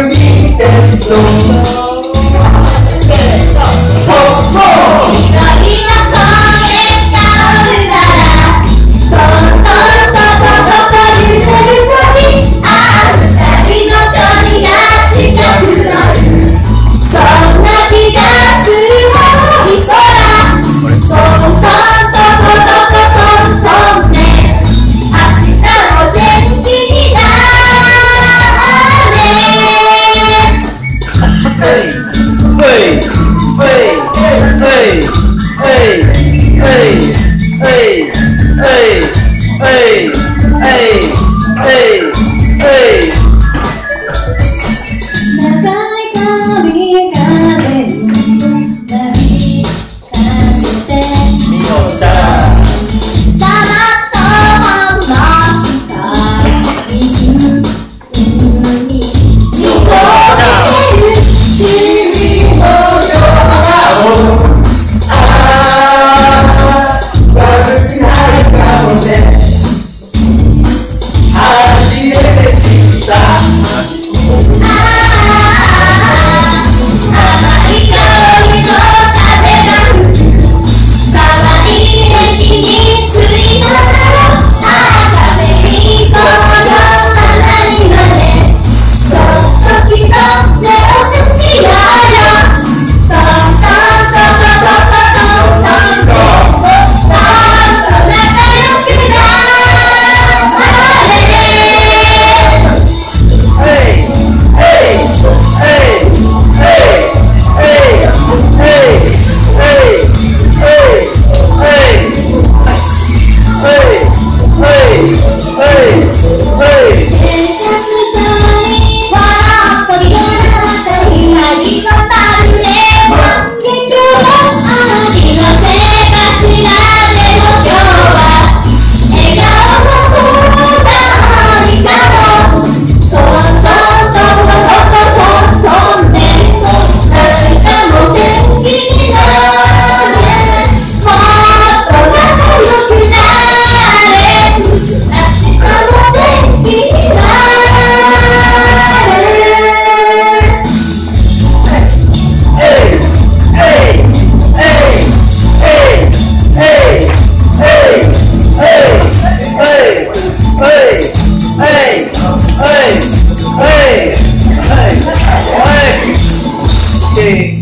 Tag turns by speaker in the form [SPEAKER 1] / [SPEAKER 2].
[SPEAKER 1] Me mim é tão hey, hey. Hey! Hey.